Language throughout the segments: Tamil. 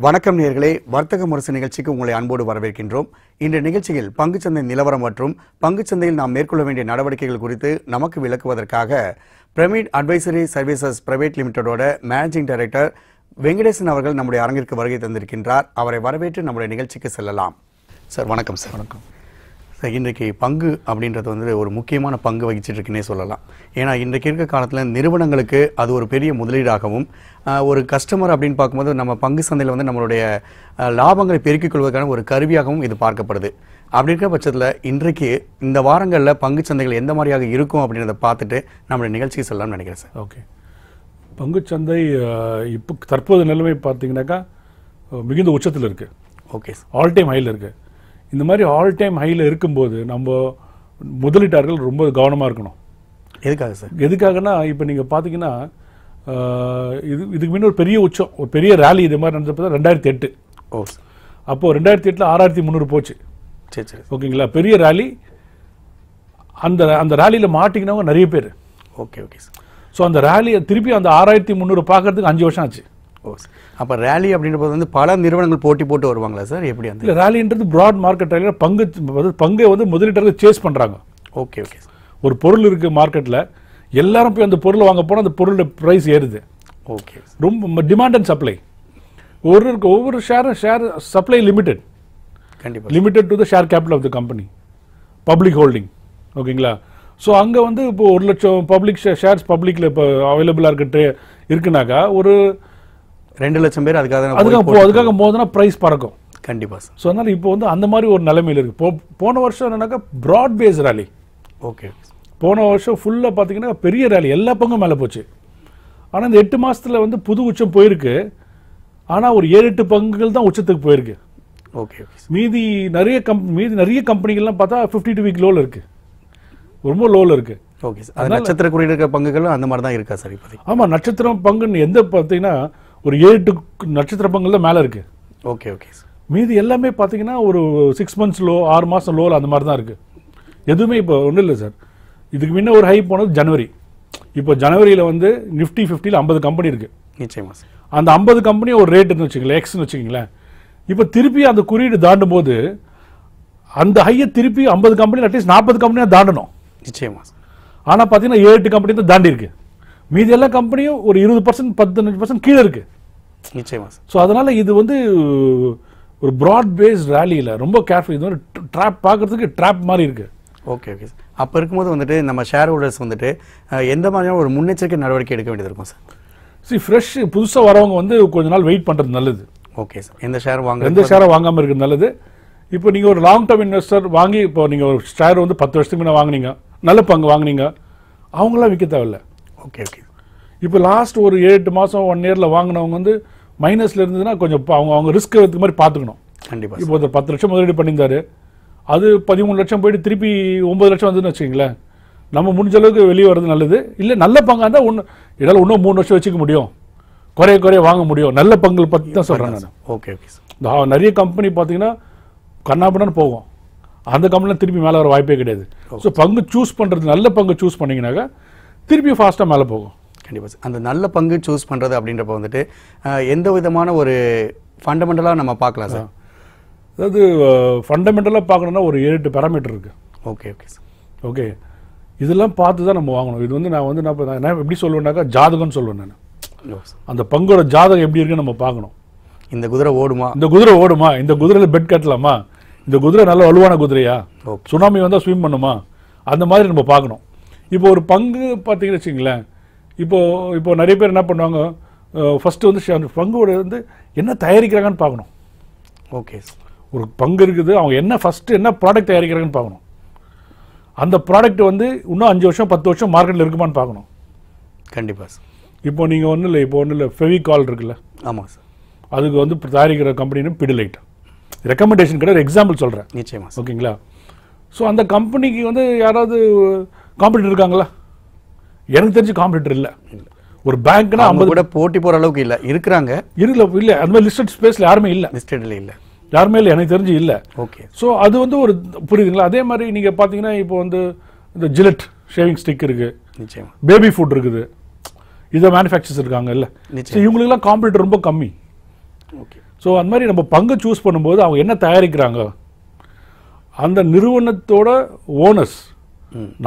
வணக்கம் நேர்களே. வர்த்தக முரசு நிகழ்ச்சிக்கு உங்களை அன்போடு வரவேற்கின்றோம். இன்று நிகழ்ச்சியில் பங்குச்சந்தை நிலவரம் மற்றும் பங்குச்சந்தையில் நாம் மேற்கொள்ள வேண்டிய நடவடிக்கைகள் குறித்து நமக்கு விளக்குவதற்காக பிரமிட் அட்வைசரி சர்வீசஸ் பிரைவேட் லிமிடெடோட மேனேஜிங் டைரக்டர் வெங்கடேசன் அவர்கள் நம்முடைய அரங்கிற்கு வருகை தந்திருக்கின்றார். அவரை வரவேற்று நம்முடைய நிகழ்ச்சிக்கு செல்லலாம். சார் வணக்கம் சார். வணக்கம். இன்றைக்கு பங்கு அப்படின்றது வந்து ஒரு முக்கியமான பங்கு வகிச்சிட்டு இருக்குன்னே சொல்லலாம். ஏன்னா இன்றைக்கு இருக்க காலத்தில் நிறுவனங்களுக்கு அது ஒரு பெரிய முதலீடாகவும் ஒரு கஸ்டமர் அப்படின்னு பார்க்கும்போது நம்ம பங்கு சந்தையில் வந்து நம்மளுடைய லாபங்களை பெருக்கிக் கொள்வதற்கான ஒரு கருவியாகவும் இது பார்க்கப்படுது. அப்படி இருக்கிற பட்சத்தில் இன்றைக்கு இந்த வாரங்களில் பங்கு சந்தைகள் எந்த மாதிரியாக இருக்கும் அப்படின்றத பார்த்துட்டு நம்மளுடைய நிகழ்ச்சிக்கு செல்லலாம்னு நினைக்கிறேன் சார். ஓகே. பங்குச்சந்தை இப்போ தற்போது நிலைமை பார்த்தீங்கன்னாக்கா மிகுந்த உச்சத்தில் இருக்குது ஓகே சார். ஆல் டைம் ஹையில் இருக்குது இந்த மாதிரி ஆல் டைம் ஹையில் இருக்கும்போது நம்ம முதலீட்டாளர்கள் ரொம்ப கவனமாக இருக்கணும். எதுக்காக சார் எதுக்காகனா இப்போ நீங்கள் பார்த்தீங்கன்னா இது இதுக்கு முன்ன ஒரு பெரிய உச்சம் ஒரு பெரிய ரேலி இது மாதிரி நடந்தப்போ ரெண்டாயிரத்தி எட்டு. ஓ. அப்போது ரெண்டாயிரத்தி எட்டில் ஆறாயிரத்தி முந்நூறு போச்சு. சரி சரி. ஓகேங்களா? பெரிய ரேலி அந்த அந்த ரேலியில் மாட்டிக்கினவங்க நிறைய பேர். ஓகே ஓகே சார் ஸோ அந்த ரேலியை திருப்பி அந்த ஆறாயிரத்தி முந்நூறு பார்க்கறதுக்கு அஞ்சு வருஷம் ஆச்சு. அப்போ ரேலி அப்படின்ற போது வந்து பல நிறுவனங்கள் போட்டி போட்டு வருவாங்களா சார்? எப்படி அந்த இல்லை ரேலின்றது ப்ராட் மார்க்கெட் ரேலியில் பங்கு பங்கை வந்து முதலீட்டாளர்கள் சேஸ் பண்ணுறாங்க ஓகே ஓகே ஒரு பொருள் இருக்குது மார்க்கெட்டில் எல்லாரும் போய் அந்த பொருளை வாங்க போனால் அந்த பொருளோட ப்ரைஸ் ஏறுது. ஓகே ரொம்ப டிமாண்ட் அண்ட் சப்ளை ஒரு ஒவ்வொரு ஷேரும் ஷேர் சப்ளை லிமிடெட் கண்டிப்பாக limited to the share capital of the company public holding ஓகேங்களா ஸோ அங்கே வந்து இப்போ ஒரு லட்சம் பப்ளிக் ஷேர்ஸ் பப்ளிக்கில் இப்போ அவைலபிளாக இருக்கட்டு இருக்குனாக்கா ஒரு ரெண்டு லட்சம் பேர் அதுக்காக அதுக்காக போ அதுக்காக போதுனா ப்ரைஸ் பறக்கும். கண்டிப்பா சார். ஸோ அதனால் இப்போ வந்து அந்த மாதிரி ஒரு நிலைமையில் இருக்குது போ போன வருஷம் என்னன்னாக்கா ப்ராட் பேஸ் ரேலி ஓகே போன வருஷம் ஃபுல்லாக பார்த்தீங்கன்னா பெரிய ரேலி எல்லா பங்கும் மேலே போச்சு. ஆனால் இந்த எட்டு மாசத்துல வந்து புது உச்சம் போயிருக்கு. ஆனால் ஒரு ஏழு எட்டு பங்குகள் தான் உச்சத்துக்கு போயிருக்கு. ஓகே மீதி நிறைய கம் மீதி நிறைய கம்பெனிகள்லாம் பார்த்தா ஃபிஃப்டி டூ வீக் லோவில் இருக்குது ரொம்ப லோவில் இருக்குது ஓகே சார் அது நட்சத்திர குறியீடு இருக்கிற பங்குகளும் அந்த மாதிரி தான் இருக்கா சார் இப்போதைக்கு? ஆமாம் நட்சத்திரம் பங்குன்னு எந்த பார்த்தீங்கன்னா ஒரு ஏழு எட்டு நட்சத்திர பங்குகள் தான் மேலே இருக்குது ஓகே ஓகே. மீதி எல்லாமே பார்த்தீங்கன்னா ஒரு சிக்ஸ் மந்த்ஸ் லோ ஆறு மாதம் லோவில் அந்த மாதிரி தான் இருக்குது எதுவுமே இப்போ ஒன்றும் இல்லை சார். இதுக்கு முன்ன ஒரு ஹை போனது ஜனவரி. இப்போ ஜனவரியில் வந்து நிஃப்டி ஃபிஃப்டியில் ஐம்பது கம்பெனி இருக்குது நிச்சயமா சார். அந்த ஐம்பது கம்பெனி ஒரு ரேட்டுன்னு வச்சுக்கங்களேன் எக்ஸ்னு வச்சுக்கங்களேன். இப்போ திருப்பி அந்த குறியீடு தாண்டும் போது அந்த ஹையை திருப்பி ஐம்பது கம்பெனி அட்லீஸ்ட் நாற்பது கம்பெனியாக தாண்டணும். நிச்சயமா சார். ஆனால் பார்த்தீங்கன்னா ஏழு எட்டு கம்பெனி தான் தாண்டி இருக்கு மீதி எல்லா கம்பெனியும் ஒரு இருபது பர்சன்ட் பதினஞ்சு பர்சன்ட் கீழே இருக்குது நிச்சயமா சார். ஸோ அதனால இது வந்து ஒரு ப்ராட் பேஸ்ட் ரேலியில் ரொம்ப கேர்ஃபுல் இது வந்து ட்ராப் பார்க்கறதுக்கு ட்ராப் மாதிரி இருக்கு. ஓகே ஓகே சார் அப்போ இருக்கும்போது வந்துட்டு நம்ம ஷேர் ஹோல்டர்ஸ் வந்துட்டு எந்த மாதிரியான ஒரு முன்னெச்சரிக்கை நடவடிக்கை எடுக்க வேண்டியது இருக்கும் சார்? சரி ஃப்ரெஷ் புதுசாக வரவங்க வந்து கொஞ்ச நாள் வெயிட் பண்ணுறது நல்லது. ஓகே சார் எந்த ஷேர் வாங்க எந்த ஷேரை வாங்காமல் இருக்கிறது நல்லது. இப்போ நீங்கள் ஒரு லாங் டர்ம் இன்வெஸ்டர் வாங்கி இப்போ நீங்கள் ஒரு ஷேர் வந்து பத்து வருஷத்துக்கு முன்ன வாங்குனீங்க நல்ல பங்கு வாங்குனீங்க அவங்களாம் விற்க தேவையில்ல. ஓகே ஓகே இப்போ லாஸ்ட் ஒரு எட்டு மாதம் ஒன் இயரில் வாங்கினவங்க வந்து மைனஸில் இருந்ததுன்னா கொஞ்சம் அவங்க அவங்க ரிஸ்க் எடுத்துக்க மாதிரி பார்த்துக்கணும். கண்டிப்பா இப்போ ஒரு பத்து லட்சம் முதலீடு பண்ணியிருந்தாரு. அது பதிமூணு லட்சம் போயிட்டு திருப்பி ஒன்பது லட்சம் வந்ததுன்னு வச்சுங்களேன் நம்ம முடிஞ்ச அளவுக்கு வெளியே வர்றது நல்லது. இல்லை நல்ல பங்காக இருந்தால் ஒன்று இதால் இன்னும் மூணு வருஷம் வச்சுக்க முடியும். குறைய குறைய வாங்க முடியும். நல்ல பங்குகள் பற்றி தான் சொல்கிறேன் நான். ஓகே ஓகே சார் நிறைய கம்பெனி பார்த்தீங்கன்னா கண்ணாபண்ணன்னு போகும். அந்த கம்பெனியில் திருப்பி மேலே வர வாய்ப்பே கிடையாது. ஸோ பங்கு சூஸ் பண்ணுறது நல்ல பங்கு சூஸ் பண்ணீங்கன்னாக்கா திருப்பி ஃபாஸ்ட்டாக மேலே போகும். கண்டிப்பா சார். அந்த நல்ல பங்கு சூஸ் பண்றது அப்படின்றப்ப வந்துட்டு எந்த விதமான ஒரு ஃபண்டமெண்டலாக நம்ம பார்க்கலாம் சார்? அதாவது ஃபண்டமெண்டலாக பார்க்கணுன்னா ஒரு ஏழு எட்டு பேராமீட்டர் இருக்குது ஓகே ஓகே சார். ஓகே. இதெல்லாம் பார்த்து தான் நம்ம வாங்கணும். இது வந்து நான் வந்து நான் நான் எப்படி சொல்லுவேன்னாக்கா ஜாதகம்னு சொல்லுவேன் நான். அந்த பங்கோட ஜாதகம் எப்படி இருக்குன்னு நம்ம பார்க்கணும். இந்த குதிரை ஓடுமா? இந்த குதிரை ஓடுமா? இந்த குதிரையில் பெட் கட்டலாமா? இந்த குதிரை நல்ல வலுவான குதிரையா? சுனாமி வந்தால் ஸ்விம் பண்ணுமா? அந்த மாதிரி நம்ம பார்க்கணும். இப்போ ஒரு பங்கு பார்த்தீங்கன்னு வச்சுங்களேன் இப்போ இப்போ நிறைய பேர் என்ன பண்ணுவாங்க ஃபஸ்ட்டு வந்து ஷே- பங்கோட வந்து என்ன தயாரிக்கிறாங்கன்னு பார்க்கணும். ஓகே. ஒரு பங்கு இருக்குது அவங்க என்ன ஃபஸ்ட்டு என்ன ப்ராடக்ட் தயாரிக்கிறாங்கன்னு பார்க்கணும். அந்த ப்ராடக்ட் வந்து இன்னும் அஞ்சு வருஷம் பத்து வருஷம் மார்க்கெட்டில் இருக்குமான்னு பார்க்கணும். கண்டிப்பா சார் இப்போ நீங்கள் ஒன்றும் இல்லை இப்போ ஒன்றும் இல்லை ஃபெவிகால் இருக்குல்ல. ஆமாம் சார் அதுக்கு வந்து தயாரிக்கிற கம்பெனின்னு பிடிலைட் ரெக்கமெண்டேஷன் கிடையாது எக்ஸாம்பிள் சொல்கிறேன் நிச்சயமா சார் ஓகேங்களா? ஸோ அந்த கம்பெனிக்கு வந்து யாராவது காம்படிட்டர் இருக்காங்களா? எனக்கு தெரிஞ்சு காம்படிட்டர் இல்லை. ஒரு பேங்க்னா ஐம்பது கூட போட்டி போற அளவுக்கு இல்ல. இருக்கிறாங்க. இருல இல்லை. அந்த மாதிரி லிஸ்டட் ஸ்பேஸில் யாருமே இல்லை. லிஸ்டட்ல இல்ல. யாருமே இல்லை. எனக்கு தெரிஞ்சு இல்லை. ஓகே ஸோ அது வந்து ஒரு புரியுதுங்களா? அதே மாதிரி நீங்கள் பார்த்தீங்கன்னா இப்போ வந்து இந்த ஜிலட் ஷேவிங் ஸ்டிக் இருக்குது நிச்சயமா. பேபி ஃபுட் இருக்குது. இதை மேனுஃபேக்சர்ஸ் இருக்காங்க இல்லை. ஸோ இவங்களுக்குலாம் காம்படிட்டர் ரொம்ப கம்மி. ஓகே ஸோ அந்த மாதிரி நம்ம பங்கு சூஸ் பண்ணும்போது அவங்க என்ன தயாரிக்கிறாங்க? அந்த நிறுவனத்தோட ஓனர்ஸ்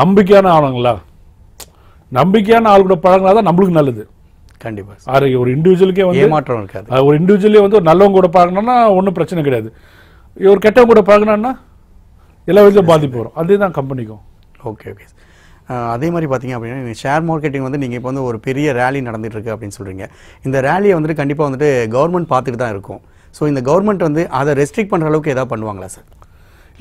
நம்பிக்கையான ஆளுங்களா நம்பிக்கையான ஆள் கூட பழகினா தான் நம்மளுக்கு நல்லது. கண்டிப்பா சார். ஆறு ஒரு இண்டிவிஜுவலுக்கே வந்து ஏமாற்றம் இருக்காது. ஒரு இண்டிவிஜுவலே வந்து ஒரு நல்லவங்க கூட பழகினோம்னா ஒன்றும் பிரச்சனை கிடையாது. ஒரு கெட்டவங்க கூட பழகினான்னா எல்லா விதத்திலும் பாதிப்பு வரும். அதுதான் கம்பெனிக்கும் ஓகே ஓகே. அதே மாதிரி பார்த்தீங்க அப்படின்னா ஷேர் மார்க்கெட்டிங் வந்து நீங்கள் இப்போ வந்து ஒரு பெரிய ரேலி நடந்துட்டு இருக்கு அப்படின்னு சொல்கிறீங்க இந்த ரேலியை வந்துட்டு கண்டிப்பாக வந்துட்டு கவர்மெண்ட் பார்த்துட்டு தான் இருக்கும். ஸோ இந்த கவர்மெண்ட் வந்து அதை ரெஸ்ட்ரிக்ட் பண்ணுற அளவுக்கு ஏதாவது பண்ணுவாங்களா சார்?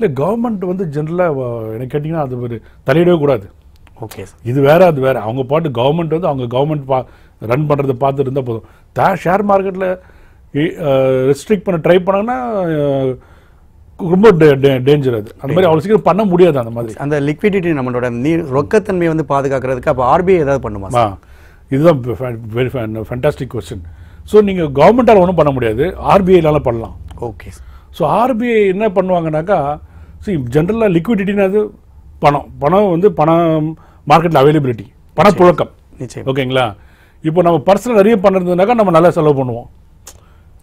இல்லை கவர்மெண்ட் வந்து ஜென்ரலாக எனக்கு கேட்டிங்கன்னா அது ஒரு தலையிடவே கூடாது. ஓகே சார் இது வேற அது வேற. அவங்க பாட்டு கவர்மெண்ட் வந்து அவங்க கவர்மெண்ட் பா ரன் பண்ணுறதை பார்த்துட்டு இருந்தால் போதும். தே ஷேர் மார்க்கெட்டில் ரெஸ்ட்ரிக்ட் பண்ண ட்ரை பண்ணாங்கன்னா ரொம்ப டேஞ்சர் அது. அந்த மாதிரி அவ்வளோ சீக்கிரம் பண்ண முடியாது அந்த மாதிரி. அந்த லிக்விடிட்டி நம்மளோட நீர் ரொக்கத்தன்மையை வந்து பாதுகாக்கிறதுக்கு அப்போ ஆர்பிஐ ஏதாவது பண்ணுமா இதுதான் வெரி ஃபேண்டாஸ்டிக் கொஸ்டின் ஸோ நீங்கள் கவர்மெண்ட்டால் ஒன்றும் பண்ண முடியாது. ஆர்பிஐனால பண்ணலாம். ஓகே ஸோ ஆர்பிஐ என்ன பண்ணுவாங்கனாக்கா சி ஜென்ரலாக லிக்விடிட்டின்னு அது பணம். பணம் வந்து பணம் மார்க்கெட்டில் அவைலபிலிட்டி பணப்புழக்கம். நிச்சயம். ஓகேங்களா? இப்போ நம்ம பர்ஸில் நிறைய பண்ணுறதுனாக்கா நம்ம நல்லா செலவு பண்ணுவோம்.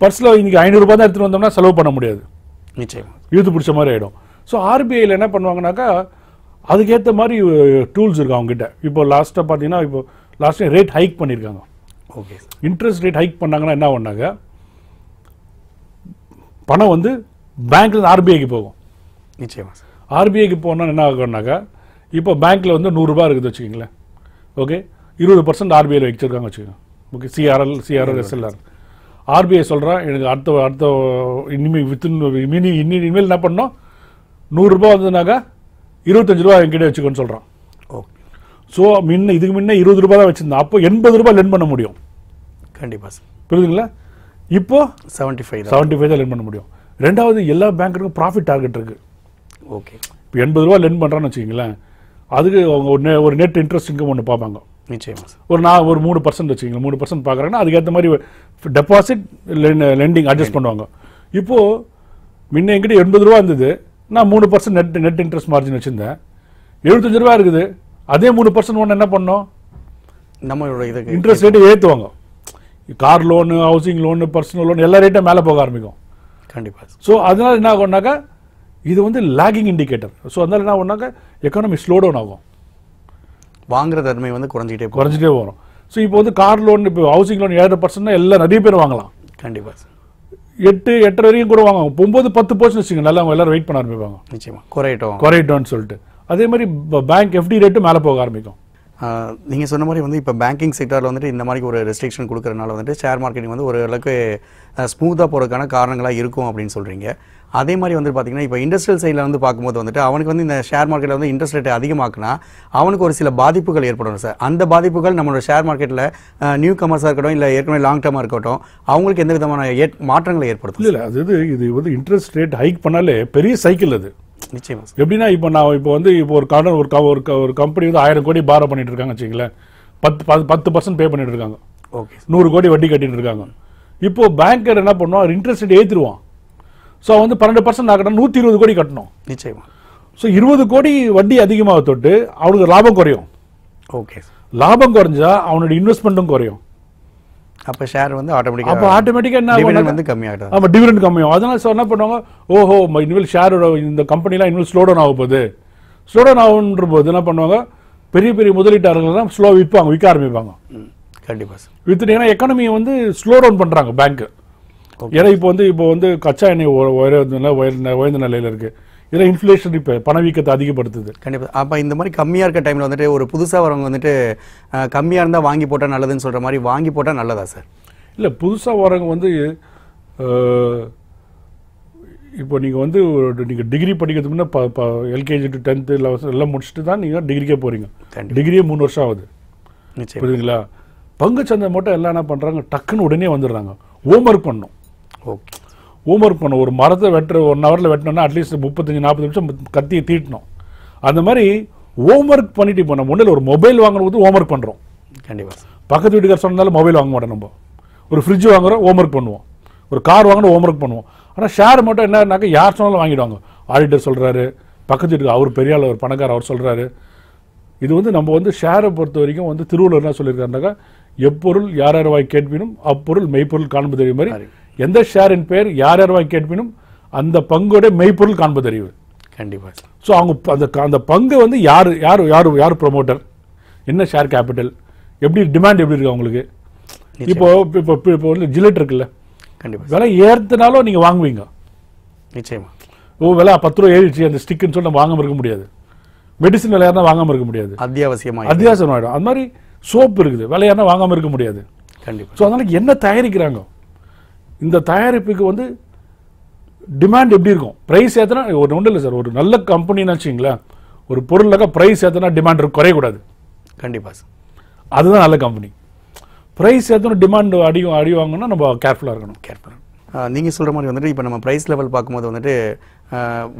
பர்ஸில் இன்னைக்கு ஐநூறுரூபா தான் எடுத்துகிட்டு வந்தோம்னா செலவு பண்ண முடியாது. நிச்சயம். இழுத்து பிடிச்ச மாதிரி ஆகிடும் ஸோ ஆர்பிஐயில் என்ன பண்ணுவாங்கனாக்கா அதுக்கேற்ற மாதிரி டூல்ஸ் இருக்கு அவங்ககிட்ட. இப்போ லாஸ்ட்டாக பார்த்தீங்கன்னா இப்போ லாஸ்ட் ரேட் ஹைக் பண்ணியிருக்காங்க ஓகே. இன்ட்ரெஸ்ட் ரேட் ஹைக் பண்ணாங்கன்னா என்ன பண்ணாங்க பணம் வந்து பேங்க்லேருந்து ஆர்பிஐக்கு போகும். நிச்சயமா ஆர்பிஐக்கு போனால் என்ன ஆகும்னாக்கா இப்போ பேங்க்கில் வந்து நூறுரூபா இருக்குது வச்சுக்கிங்களேன். ஓகே? இருபது பர்சன்ட் ஆர்பிஐயில் வச்சுருக்காங்க வச்சுக்கோங்க. Okay? CRL CRL SLR. RBI சொல்கிறான் எனக்கு அடுத்த அடுத்த இனிமேல் வித்தின் மினி இன்னி இனிமேல் என்ன பண்ணோம் நூறுரூபா வந்ததுனாக்கா இருபத்தஞ்சு ரூபா என்கிட்ட வச்சுக்கோன்னு சொல்கிறான் ஓகே. ஸோ முன்ன இதுக்கு முன்ன இருபது ரூபா தான் வச்சுருந்தான். அப்போ எண்பது ரூபாய் லென் பண்ண முடியும். கண்டிப்பாக சார். புரியுதுங்களா? இப்போ செவன்ட்டி ஃபைவ் செவன்ட்டி ஃபைவ் தான் லென் பண்ண முடியும். ரெண்டாவது எல்லா பேங்க்குக்கும் ப்ராஃபிட் டார்கெட் இருக்குது ஓகே இப்போ எண்பது ரூபா லென் பண்ணுறான்னு வச்சுக்கிங்களேன் அதுக்கு அவங்க ஒரு நெ- ஒரு நெட் இன்ட்ரெஸ்ட் இன்கம் ஒன்று பார்ப்பாங்க. நிச்சயமா ஒரு நான் ஒரு மூணு பர்சன்ட் வச்சுக்கிங்க மூணு பர்சன்ட் பார்க்குறாங்கன்னா அதுக்கேற்ற மாதிரி டெபாசிட் லெண்டிங் அட்ஜஸ்ட் பண்ணுவாங்க. இப்போது முன்ன என்கிட்ட எண்பது ரூபா இருந்தது நான் மூணு percent net net interest margin வச்சுருந்தேன். எழுபத்தஞ்சு ரூபா இருக்குது அதே மூணு பர்சன்ட் ஒன்று என்ன பண்ணோம்? நம்மளோட இதுக்கு இன்ட்ரெஸ்ட் ரேட்டு ஏற்றுவாங்க car loan housing loan personal loan எல்லா ரேட்டும் மேலே போக ஆரம்பிக்கும். கண்டிப்பாக ஸோ அதனால என்ன ஆகும்னாக்கா இது வந்து லேகிங் இண்டிகேட்டர் ஸோ அதனால என்ன ஆகும்னாக்கா எக்கானமி ஸ்லோ டவுன் ஆகும். வாங்குற தன்மை வந்து குறைஞ்சிட்டே குறைஞ்சிட்டே வரும். ஸோ இப்போ வந்து கார் லோன் இப்போ ஹவுசிங் லோன் ஏழரை பர்சன்ட்னா எல்லாம் நிறைய பேர் வாங்கலாம். கண்டிப்பாக எட்டு எட்டரை வரைக்கும் கூட வாங்குவாங்க ஒம்பது பத்து போச்சு வச்சுங்க நல்லா அவங்க எல்லாரும் வெயிட் பண்ண ஆரம்பிப்பாங்க. நிச்சயமா. குறையட்டும். குறையிட்டோன்னு சொல்லிட்டு. அதே மாதிரி பேங்க் எஃப்டி ரேட்டு மேலே போக ஆரம்பிக்கும். ஆஹ் நீங்க சொன்ன மாதிரி வந்து இப்போ பேங்கிங் செக்டரில் வந்துட்டு இந்த மாதிரி ஒரு ரெஸ்ட்ரிக்ஷன் கொடுக்கறனால வந்துட்டு ஷேர் மார்க்கெட்டிங் வந்து ஒரு அளவுக்கு ஸ்மூத்தாக போகிறதுக்கான காரணங்களாக இருக்கும் அப்படின்னு சொல்கிறீங்க அதே மாதிரி வந்து பார்த்தீங்கன்னா இப்போ இண்டஸ்ட்ரியல் சைடில் வந்து பார்க்கும்போது வந்துட்டு அவனுக்கு வந்து இந்த ஷேர் மார்க்கெட்டில் வந்து இன்ட்ரெஸ்ட் ரேட் அதிகமாக்குனா அவனுக்கு ஒரு சில பாதிப்புகள் ஏற்படும் சார். அந்த பாதிப்புகள் நம்மளோட ஷேர் மார்க்கெட்டில் நியூ கமர்ஸாக இருக்கட்டும் இல்லை ஏற்கனவே லாங் டேர்மாக இருக்கட்டும் அவங்களுக்கு எந்த விதமான மாற்றங்களை ஏற்படுத்தும் இல்லை அது இது வந்து இன்ட்ரெஸ்ட் ரேட் ஹைக் பண்ணாலே பெரிய சைக்கிள் அது. நிச்சயமா சார். எப்படின்னா இப்போ நான் இப்போ வந்து இப்போ ஒரு கடன் ஒரு க- ஒரு ஒரு கம்பெனி வந்து ஆயிரம் கோடி பாரோ பண்ணிட்டு இருக்காங்க வச்சுங்களேன் பத்து பத்து பத்து பர்சன்ட் பே பண்ணிட்டு இருக்காங்க. ஓகே நூறு கோடி வட்டி கட்டிட்டு இருக்காங்க. இப்போ பேங்கர் என்ன பண்ணுவான்? இன்ட்ரெஸ்ட் ரேட் ஏற்றிடுவான் ஸோ வந்து பன்னெண்டு பர்சன்ட் ஆகணும் நூற்றி இருபது கோடி கட்டணும். நிச்சயமா. ஸோ இருபது கோடி வட்டி அதிகமாக தொட்டு அவனுக்கு லாபம் குறையும். ஓகே சார் லாபம் குறைஞ்சா அவனோட இன்வெஸ்ட்மெண்ட்டும் குறையும். அப்போ ஷேர் வந்து அப்போ ஆட்டோமேட்டிக்காக ஆட்டோமேட்டிக்காக என்ன வந்து கம்மியாகிடும். ஆமாம் டிவிடெண்ட் கம்மியாகும். அதனால so என்ன பண்ணுவாங்க? ஓஹோ இனிமேல் ஷேரோட இந்த கம்பெனிலாம் இனிமேல் ஸ்லோ டவுன் ஆக போகுது. ஸ்லோ டவுன் ஆகுன்ற போது என்ன பண்ணுவாங்க? பெரிய பெரிய முதலீட்டாளர்கள் தான் ஸ்லோ விற்பாங்க விற்க ஆரம்பிப்பாங்க. கண்டிப்பாக சார் ஏன்னா எக்கானமியை வந்து ஸ்லோ டவுன் பண்ணுறாங்க பேங்க் Okay. ஏன்னா இப்போ வந்து இப்போ வந்து கச்சா எண்ணெய் உய- உயர்ந்த உயர்ந்த நிலையில் இருக்குது இதில் இன்ஃப்ளேஷன் இப்போ பணவீக்கத்தை அதிகப்படுத்துது. கண்டிப்பாக அப்போ இந்த மாதிரி கம்மியாக இருக்க டைமில் வந்துட்டு ஒரு புதுசாக வரவங்க வந்துட்டு கம்மியாக இருந்தால் வாங்கி போட்டால் நல்லதுன்னு சொல்கிற மாதிரி வாங்கி போட்டால் நல்லதா சார்? இல்லை புதுசாக வரவங்க வந்து இப்போ நீங்கள் வந்து ஒரு நீங்கள் டிகிரி படிக்கிறதுக்கு முன்னே ப ப எல்கேஜி டு டென்த்து லெவன்த் எல்லாம் முடிச்சுட்டு தான் நீங்கள் டிகிரிக்கே போகிறீங்க டிகிரியே மூணு வருஷம் ஆகுது. புரியுதுங்களா? பங்குச்சந்தை மட்டும் எல்லாம் என்ன பண்ணுறாங்க டக்குன்னு உடனே வந்துடுறாங்க. ஹோம்ஒர்க் பண்ணணும் ஓகே ஹோம்ஒர்க் பண்ணணும் ஒரு மரத்தை வெட்டுற ஒன் ஹவரில் வெட்டினோம்னா அட்லீஸ்ட் முப்பத்தஞ்சு நாற்பது நிமிஷம் கத்தியை தீட்டணும். அந்த மாதிரி ஹோம்ஒர்க் பண்ணிட்டு இப்போ நம்ம ஒன்றில் ஒரு மொபைல் வாங்குறது ஹோம்ஒர்க் பண்ணுறோம் கண்டிப்பாக பக்கத்து வீட்டுக்கார சொன்னாலும் மொபைல் வாங்க மாட்டோம் நம்ம. ஒரு ஃப்ரிட்ஜ் வாங்குறோம் ஹோம்ஒர்க் பண்ணுவோம். ஒரு கார் வாங்கணும் ஹோம்ஒர்க் பண்ணுவோம். ஆனால் ஷேர் மட்டும் என்னன்னாக்கா யார் சொன்னாலும் வாங்கிடுவாங்க. ஆடிட்டர் சொல்கிறாரு பக்கத்து வீட்டுக்கு அவர் பெரிய ஆள் ஒரு பணக்காரர் அவர் சொல்கிறாரு இது வந்து நம்ம வந்து ஷேரை பொறுத்த வரைக்கும் வந்து திருவள்ளுவர் என்ன சொல்லியிருக்காருனாக்கா எப்பொருள் யார் யார் வாய் கேட்பினும் அப்பொருள் மெய்ப்பொருள் காண்பது தெரியும் மாதிரி எந்த ஷேரின் பேர் யார் யார் வாங்கி கேட்பினும் அந்த பங்கோட மெய்ப்பொருள் காண்பதறிவு. கண்டிப்பா சார். ஸோ அவங்க அந்த அந்த பங்கு வந்து யார் யார் யார் யார் ப்ரொமோட்டர் என்ன ஷேர் கேபிட்டல் எப்படி டிமாண்ட் எப்படி இருக்கு அவங்களுக்கு? இப்போ இப்போ இப்போ- வந்து ஜில்லட் இருக்குல்ல? கண்டிப்பா சார். விலை ஏறுத்தினாலும் நீங்கள் வாங்குவீங்க. நிச்சயமா. ஓ விலை பத்து ரூபா ஏறிடுச்சு அந்த ஸ்டிக்குன்னு சொல்லி நம்ம வாங்காம இருக்க முடியாது. மெடிசன் விலை ஏறினா வாங்காம இருக்க முடியாது. அத்தியாவசியமா அத்தியாவசியம் ஆகிடும் அது மாதிரி சோப் இருக்குது விலை ஏறினா வாங்காம இருக்க முடியாது. கண்டிப்பா. ஸோ அதனால என்ன தயாரிக்கிறாங்க? இந்த தயாரிப்புக்கு வந்து டிமாண்ட் எப்படி இருக்கும்? ப்ரைஸ் ஏற்றினா ஒரு ஒன்றும் இல்லை சார் ஒரு நல்ல கம்பெனின்னு வச்சுங்களேன் ஒரு பொருளுக்கு ப்ரைஸ் ஏற்றினா டிமாண்ட் குறையக்கூடாது. கண்டிப்பா சார் அதுதான் நல்ல கம்பெனி ப்ரைஸ் ஏற்றணும் டிமாண்ட் அடி அடி வாங்கணும்னா நம்ம கேர்ஃபுல்லாக இருக்கணும். கேர்ஃபுல் நீங்கள் சொல்கிற மாதிரி வந்துட்டு இப்போ நம்ம ப்ரைஸ் லெவல் பார்க்கும்போது வந்துட்டு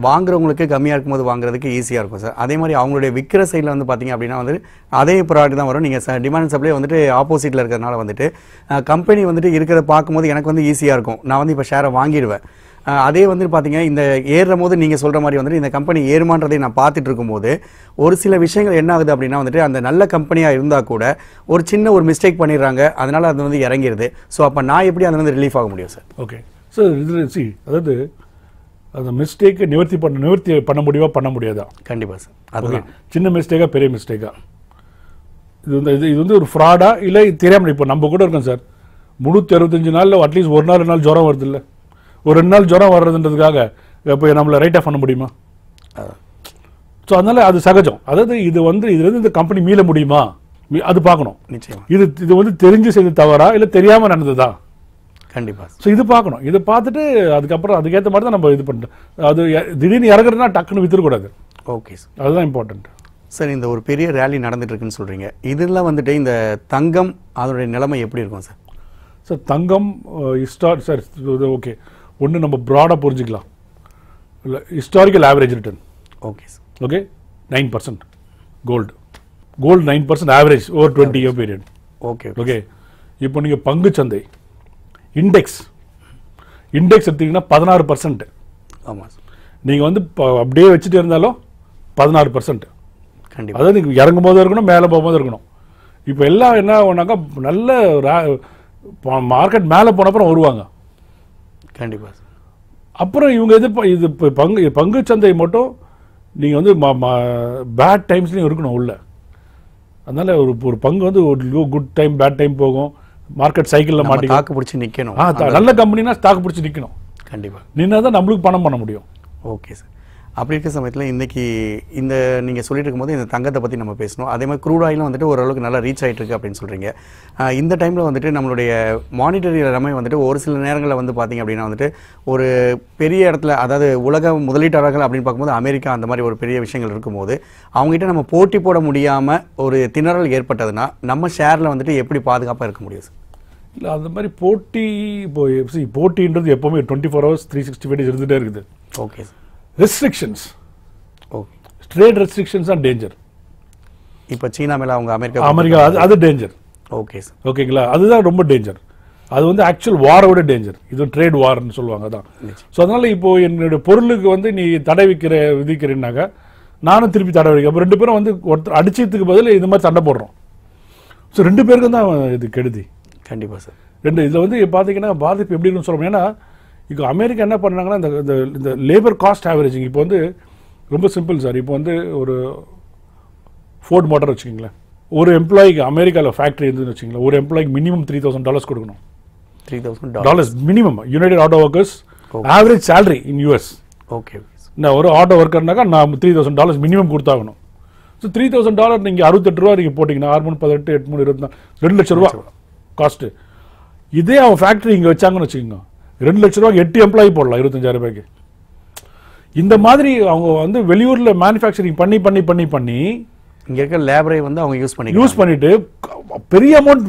வாங்குறவங்களுக்கு கம்மியாக இருக்கும்போது வாங்குறதுக்கு ஈஸியாக இருக்கும் சார். அதே மாதிரி அவங்களுடைய விற்கிற சைடில் வந்து பார்த்தீங்க அப்படின்னா வந்து அதே ப்ராடக்ட் தான் வரும். நீங்கள் டிமாண்ட் சப்ளை வந்துட்டு ஆப்போசிட்டில் இருக்கிறதுனால வந்துட்டு கம்பெனி வந்துட்டு இருக்கிறத பார்க்கும்போது எனக்கு வந்து ஈஸியாக இருக்கும். நான் வந்து இப்போ ஷேரை வாங்கிடுவேன். அதே வந்து பார்த்தீங்க இந்த ஏறுற போது நீங்கள் சொல்கிற மாதிரி வந்துட்டு இந்த கம்பெனி ஏறுமான்றதை நான் பார்த்துட்டு இருக்கும்போது ஒரு சில விஷயங்கள் என்ன ஆகுது அப்படின்னா வந்துட்டு அந்த நல்ல கம்பெனியாக இருந்தால் கூட ஒரு சின்ன ஒரு மிஸ்டேக் பண்ணிடுறாங்க. அதனால் அது வந்து இறங்கிடுது ஸோ அப்போ நான் எப்படி அதை வந்து ரிலீஃப் ஆக முடியும் சார்? ஓகே சார் இதில் சி அதாவது அந்த மிஸ்டேக்கை நிவர்த்தி பண்ண நிவர்த்தி பண்ண முடியுமா பண்ண முடியாதா? கண்டிப்பா சார் அதுதான். சின்ன மிஸ்டேக்கா பெரிய மிஸ்டேக்கா இது வந்து இது இது வந்து ஒரு ஃப்ராடா இல்லை தெரியாமல் இப்போ நம்ம கூட இருக்கோம் சார் முந்நூற்றி அறுபத்தஞ்சு நாளில் அட்லீஸ்ட் ஒரு நாள் ரெண்டு நாள் ஜுரம் வருது இல்லை? ஒரு ரெண்டு நாள் ஜுரம் வர்றதுன்றதுக்காக இப்போ நம்மளை ரைட் ஆஃப் பண்ண முடியுமா. ஸோ அதனால அது சகஜம். அதாவது இது வந்து இதுலேருந்து இந்த கம்பெனி மீள முடியுமா? அது பார்க்கணும். நிச்சயமா. இது இது வந்து தெரிஞ்சு செய்த தவறா? இல்லை தெரியாமல் நடந்ததா? கண்டிப்பா. சார். ஸோ இது பார்க்கணும். இதை பார்த்துட்டு அதுக்கப்புறம் அதுக்கேற்ற மாதிரி தான் நம்ம இது பண்ணிட்டோம் அது திடீர்னு இறங்குறதுனா டக்குன்னு வித்துடக்கூடாது ஓகே சார் அதுதான் இம்பார்ட்டன்ட் சார் இந்த ஒரு பெரிய ரேலி நடந்துட்டு இருக்குன்னு சொல்றீங்க. இதெல்லாம் வந்துட்டு இந்த தங்கம் அதனுடைய நிலைமை எப்படி இருக்கும் சார் சார் தங்கம் ஹிஸ்டார் சார் ஓகே ஒன்று நம்ம ப்ராடாக புரிஞ்சுக்கலாம். இல்லை historical average return okay sir okay nine percent gold gold nine percent average over twenty year period okay okay இப்போ நீங்கள் பங்குச்சந்தை. இண்டெக்ஸ். இண்டெக்ஸ் எடுத்தீங்கன்னா பதினாறு பர்சன்ட் ஆமாம் நீங்கள் வந்து ப- அப்படியே வச்சுட்டு இருந்தாலும் பதினாறு பர்சன்ட் கண்டிப்பா. அதாவது நீங்கள் இறங்கும் போது இருக்கணும் மேலே போகும்போது இருக்கணும். இப்போ எல்லாம் என்ன ஆகுனாக்கா நல்ல மார்க்கெட் மேலே போன அப்புறம் வருவாங்க. கண்டிப்பா. சார் அப்புறம் இவங்க எதிர்ப்பா இது இப்போ பங்கு பங்கு சந்தை மட்டும் நீங்கள் வந்து பேட் டைம்ஸ்லையும் இருக்கணும் உள்ள. அதனால ஒரு ஒரு பங்கு வந்து ஒரு குட் டைம் பேட் டைம் போகும். மார்க்கெட் சைக்கிளில் மாட்டிக்கும் தாக்கு பிடிச்சி த- நல்ல கம்பெனினா ஸ்டாக் பிடிச்சி நிற்கணும் கண்டிப்பா. நின்னா தான் நம்மளுக்கு பணம் பண்ண முடியும். Okay sir. அப்படி இருக்க சமயத்தில் இன்னைக்கு இந்த நீங்கள் சொல்லிட்டு இருக்கும்போது இந்த தங்கத்தை பற்றி நம்ம பேசணும். அதே மாதிரி க்ரூட் ஆயிலும் வந்துட்டு ஓரளவுக்கு நல்லா ரீச் ஆயிட்டு இருக்கு அப்படின்னு சொல்கிறீங்க இந்த டைமில் வந்துட்டு நம்மளுடைய மானிட்டரி எல்லாமே வந்துட்டு ஒரு சில நேரங்களில் வந்து பார்த்தீங்க அப்படின்னா வந்துட்டு ஒரு பெரிய இடத்துல அதாவது உலக முதலீட்டாளர்கள் அப்படின்னு பார்க்கும்போது அமெரிக்கா அந்த மாதிரி ஒரு பெரிய விஷயங்கள் இருக்கும்போது அவங்ககிட்ட நம்ம போட்டி போட முடியாமல் ஒரு திணறல் ஏற்பட்டதுன்னா நம்ம ஷேரில் வந்துட்டு எப்படி பாதுகாப்பாக இருக்க முடியும் சார் இல்லை அந்த மாதிரி போட்டி இப்போ போட்டின்றது எப்போவுமே twenty four hours three sixty five days இருந்துகிட்டே இருக்குது. Okay sir restrictions okay trade restrictions தான் டேஞ்சர் இப்போ சீனா மேலே அவங்க அமெரிக்கா அமெரிக்கா அது அது டேஞ்சர் ஓகே சார் ஓகேங்களா அதுதான் ரொம்ப டேஞ்சர் அது வந்து ஆக்சுவல் வாரோட டேஞ்சர் இது ட்ரேட் வார்னு சொல்லுவாங்க அதான். ஸோ அதனால இப்போ என்னுடைய பொருளுக்கு வந்து நீ தடை விற்கிற விதிக்கிறேன்னாக்கா நானும் திருப்பி தடை வைக்க அப்போ ரெண்டு பேரும் வந்து ஒருத்தர் அடிச்சதுக்கு பதில் இது மாதிரி சண்டை போடுறோம். ஸோ ரெண்டு பேருக்கும் தான் இது கெடுதி. கண்டிப்பாக சார் ரெண்டு இதில் வந்து பார்த்தீங்கன்னா பாதிப்பு எப்படி இருக்குன்னு சொல்ல ஏன்னா இப்போ அமெரிக்கா என்ன பண்ணாங்கன்னா இந்த இந்த லேபர் காஸ்ட் ஆவரேஜிங் இப்போ வந்து ரொம்ப சிம்பிள் சார் இப்போ வந்து ஒரு ஃபோர்ட் மோட்டார் வச்சுக்கிங்களேன். ஒரு எம்ப்ளாய்க்கு அமெரிக்காவில் ஃபேக்ட்ரி இருந்துன்னு வச்சுங்களேன் ஒரு எம்ப்ளாய்க்கு மினிமம் த்ரீ தௌசண்ட் டாலர்ஸ் கொடுக்கணும். Three thousand dollar dollars minimum united auto workers. Average salary in US okay நான் ஒரு ஆட்டோ ஒர்க்கர்னாக்கா நான் த்ரீ தௌசண்ட் டாலர்ஸ் மினிமம் கொடுத்தாகணும். ஸோ த்ரீ தௌசண்ட் டாலர் நீங்கள் அறுபத்தெட்டு ரூபா நீங்கள் போட்டிங்கன்னா ஆறு மூணு பதினெட்டு எட்டு மூணு இருபத்தி ரெண்டு லட்ச ரூபா காஸ்ட்டு இதே அவன் ஃபேக்ட்ரி இங்கே வச்சாங்கன்னு வச்சுக்கோங்க. ரெண்டு லட்ச ரூபாய்க்கு எட்டு எம்ப்ளாயி போடலாம் இருபத்தஞ்சாயிரம் ரூபாய்க்கு. இந்த மாதிரி அவங்க வந்து வெளியூரில் மேனுஃபேக்சரிங் பண்ணி பண்ணி பண்ணி பண்ணி இங்க இருக்க லேபரை வந்து அவங்க யூஸ் பண்ணி யூஸ் பண்ணிட்டு பெரிய அமௌண்ட்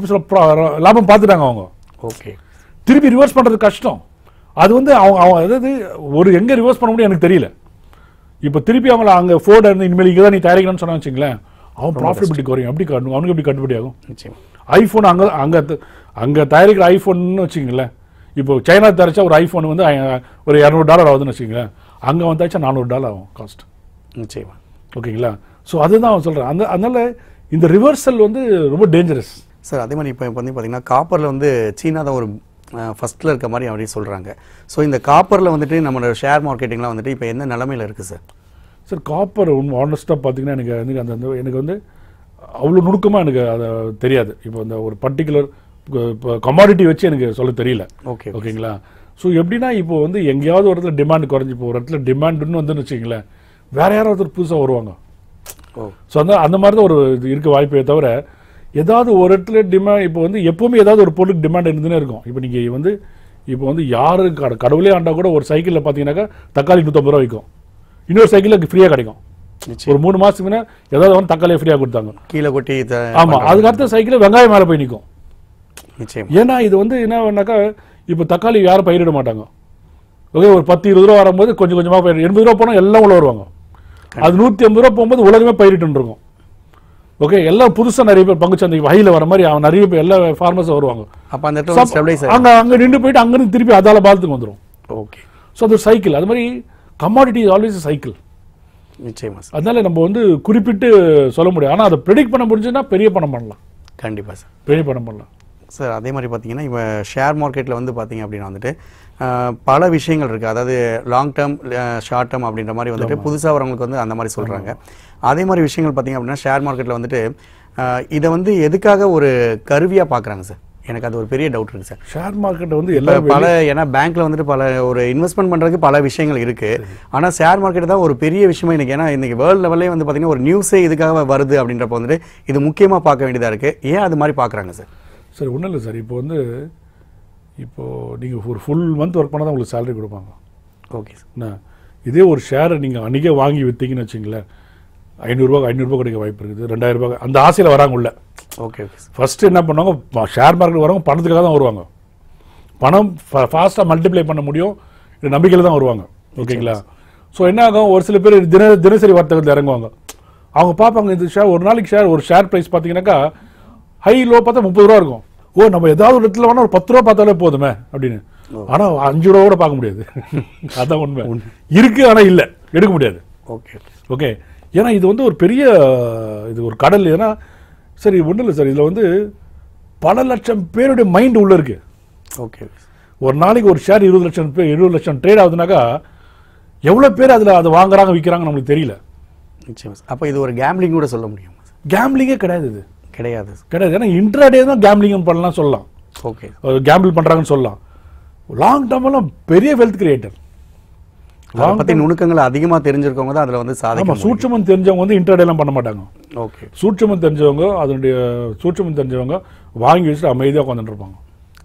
லாபம் பார்த்துட்டாங்க அவங்க. ஓகே திருப்பி ரிவர்ஸ் பண்ணுறது கஷ்டம். அது வந்து அவங்க அவங்க அதாவது ஒரு எங்கே ரிவர்ஸ் பண்ண முடியும் எனக்கு தெரியல. இப்போ திருப்பி அவங்கள அங்கே ஃபோர்டு இருந்து இனிமேல் இங்கே தான் நீ தயாரிக்கணும்னு சொன்னா வச்சுங்களேன் அவன் ப்ராஃபிட்டபிலிட்டி குறையும். எப்படி அவனுக்கு எப்படி கட்டுப்படி ஆகும்? ஐஃபோன் அங்கே அங்கே அங்கே தயாரிக்கிற ஐஃபோன்னு வச்சுங்களேன் இப்போ சைனா தயாரிச்சா ஒரு ஐஃபோன் வந்து ஒரு இரநூறு டாலர் ஆகுதுன்னு வச்சுங்களேன் அங்கே வந்தாச்சா நானூறு டாலர் ஆகும் காஸ்ட் நிச்சயமா. ஓகேங்களா? ஸோ அதுதான் அவன் சொல்கிறேன் அந்த அதனால இந்த ரிவர்சல் வந்து ரொம்ப டேஞ்சரஸ் சார் அதே மாதிரி இப்போ வந்து பார்த்தீங்கன்னா காப்பரில் வந்து சீனா தான் ஒரு ஃபர்ஸ்ட்ல இருக்க மாதிரி அப்படி சொல்றாங்க. ஸோ இந்த காப்பரில் வந்துட்டு நம்மளோட ஷேர் மார்க்கெட்டிங்லாம் வந்துட்டு இப்போ எந்த நிலமையில இருக்கு சார் சார் காப்பர் உண்மை ஆனஸ்ட்டாக பார்த்தீங்கன்னா எனக்கு எனக்கு அந்த எனக்கு வந்து அவ்வளோ நுணுக்கமாக எனக்கு அதை தெரியாது. இப்போ இந்த ஒரு பர்டிகுலர் கமாடிட்டி வச்சு எனக்கு சொல்ல தெரியல. ஓகே ஓகேங்களா? ஸோ எப்படின்னா இப்போ வந்து எங்கேயாவது ஒரு இடத்துல டிமாண்ட் குறைஞ்சி ஒரு இடத்துல டிமாண்டுன்னு வந்துன்னு வச்சுங்களேன் வேற யாராவது ஒருத்தர் புதுசாக வருவாங்க. ஸோ அந்த அந்த மாதிரி தான் ஒரு இது இருக்க வாய்ப்பே தவிர ஏதாவது ஒரு இடத்துல டிமாண்ட் இப்போ வந்து எப்பவுமே ஏதாவது ஒரு பொருளுக்கு டிமாண்ட் இருந்துனே இருக்கும். இப்போ நீங்கள் வந்து இப்போ வந்து யாரு கட கடவுளே ஆண்டா கூட ஒரு சைக்கிளில் பார்த்தீங்கன்னாக்கா தக்காளி நூற்றம்பது ரூபா விற்கும் இன்னொரு சைக்கிளில் ஃப்ரீயாக கிடைக்கும். ஒரு மூணு மாதத்துக்கு முன்ன ஏதாவது வந்து தக்காளியை ஃப்ரீயாக கொடுத்தாங்க. கீழே கொட்டி ஆமாம் அதுக்கு அடுத்த சைக்கிளில் வெங்காயம் மேலே போய் நிற்கும் நிச்சயம். ஏன்னா இது வந்து என்னன்னாக்கா இப்போ தக்காளி யாரும் பயிரிட மாட்டாங்க. ஓகே ஒரு பத்து இருபது ரூபா வரும்போது கொஞ்சம் கொஞ்சமாக பயிர் எண்பது ரூபா போனால் எல்லாம் உள்ள வருவாங்க. அது நூற்றி ஐம்பது ரூபா போகும்போது உலகமே பயிரிட்டு இருக்கும். ஓகே எல்லாம் புதுசாக நிறைய பேர் பங்குச்சந்தைக்கு வகையில் வர மாதிரி அவன் நிறைய பேர் எல்லா ஃபார்மர்ஸும் வருவாங்க. அப்போ அந்த அங்கே அங்கே நின்று போயிட்டு அங்கேருந்து திருப்பி அதால பாலத்துக்கு வந்துடும் ஓகே. ஸோ அது சைக்கிள் அது மாதிரி கமாடிட்டி ஆல்வேஸ் சைக்கிள் நிச்சயமா அதனால நம்ம வந்து குறிப்பிட்டு சொல்ல முடியும் ஆனால் அதை ப்ரெடிக்ட் பண்ண முடிஞ்சுன்னா பெரிய பணம் பண்ணலாம். கண்டிப்பா சார். பெரிய பணம் பண்ணலாம். சார் அதே மாதிரி பார்த்தீங்கன்னா இப்போ ஷேர் மார்க்கெட்டில் வந்து பார்த்தீங்க அப்படின்னா வந்துட்டு பல விஷயங்கள் இருக்குது அதாவது லாங் டேர்ம் ஷார்ட் டேர்ம் அப்படின்ற மாதிரி வந்துட்டு புதுசாக வரவங்களுக்கு வந்து அந்த மாதிரி சொல்கிறாங்க அதே மாதிரி விஷயங்கள் பார்த்தீங்க அப்படின்னா ஷேர் மார்க்கெட்டில் வந்துட்டு இதை வந்து எதுக்காக ஒரு கருவியாக பார்க்குறாங்க சார்? எனக்கு அது ஒரு பெரிய டவுட் இருக்குது சார். ஷேர் மார்க்கெட்டை வந்து எல்லாரும் பல ஏன்னா பேங்க்ல வந்துட்டு பல ஒரு இன்வெஸ்ட்மெண்ட் பண்றதுக்கு பல விஷயங்கள் இருக்கு. ஆனா ஷேர் மார்க்கெட் தான் ஒரு பெரிய விஷயமா இன்னைக்கு. ஏன்னா இன்னைக்கு வேர்ல்டு லெவல்லே வந்து பாத்தீங்கன்னா ஒரு நியூஸே இதுக்காக வருது அப்படின்றப்ப வந்துட்டு இது முக்கியமா பார்க்க வேண்டியதா இருக்கு. ஏன் அது மாதிரி பார்க்கறாங்க சார்? சரி ஒன்றும் இல்லை சார். இப்போ வந்து இப்போ நீங்கள் ஒரு ஃபுல் மந்த் ஒர்க் பண்ணால் தான் உங்களுக்கு சேலரி கொடுப்பாங்க. ஓகே சார் இதே ஒரு ஷேரை நீங்கள் அன்றைக்கே வாங்கி விற்றீங்கன்னு வச்சிங்களேன் ஐநூறுரூவா ஐநூறுரூபா கிடைக்க வாய்ப்பு இருக்குது. ரெண்டாயிரம் ரூபாய் அந்த ஆசையில் வராங்க உள்ள. ஓகே ஃபர்ஸ்ட் என்ன பண்ணுவாங்க? ஷேர் மார்க்கெட் வரவங்க பணத்துக்காக தான் வருவாங்க. பணம் ஃபாஸ்ட்டாக மல்டிப்ளை பண்ண முடியும். இது நம்பிக்கையில் தான் வருவாங்க. ஓகேங்களா? ஸோ என்ன ஆகும்? ஒரு சில பேர் தின தினசரி வர்த்தகத்தில் இறங்குவாங்க. அவங்க பார்ப்பாங்க இந்த ஷேர் ஒரு நாளைக்கு ஷேர் ஒரு ஷேர் ப்ரைஸ் பார்த்தீங்கன்னாக்கா ஹை லோ பார்த்தா முப்பது ரூபா இருக்கும். ஓ நம்ம ஏதாவது ஒரு இடத்துல வேணா ஒரு பத்து ரூபா பார்த்தாலே போதுமே அப்படின்னு. ஆனால் அஞ்சு ரூபா கூட பார்க்க முடியாது. அதான் உண்மை. இருக்கு ஆனால் இல்லை. எடுக்க முடியாது. ஓகே. ஓகே. ஏன்னா இது வந்து ஒரு பெரிய இது ஒரு கடல். ஏன்னா சரி ஒன்றும் இல்லை சார். இதில் வந்து பல லட்சம் பேருடைய மைண்ட் உள்ள இருக்கு. ஓகே. ஒரு நாளைக்கு ஒரு ஷேர் இருபது லட்சம் பேர் இருபது லட்சம் ட்ரேட் ஆகுதுனாக்கா எவ்வளோ பேர் அதில் அதை வாங்குறாங்க விற்கிறாங்க நம்மளுக்கு தெரியல. நிச்சயம் அப்போ இது ஒரு கேம்லிங் கூட சொல்ல முடியுமா சார்? கேம்பிளிங்கே கிடையாது இது. கிடையாது. கிடையாது. ஏன்னா இன்ட்ராடே தான் கேம்பிளிங் பண்ணலாம் சொல்லலாம். ஓகே கேம்பிள் பண்ணுறாங்கன்னு சொல்லலாம். லாங் டேர்மெல்லாம் பெரிய வெல்த் கிரியேட்டர் அதை பத்தி நுணுக்கங்கள் அதிகமா தெரிஞ்சிருக்கவங்க தான் அதுல வந்து சாதிக்க ஆமாம் சூட்சமம் தெரிஞ்சவங்க வந்து இன்ட்ராடேலாம் பண்ண மாட்டாங்க. ஓகே சூட்சமம் தெரிஞ்சவங்க அதனுடைய சூட்சமம் தெரிஞ்சவங்க வாங்கி வச்சுட்டு அமைதியாக உட்காந்துட்டு இருப்பாங்க.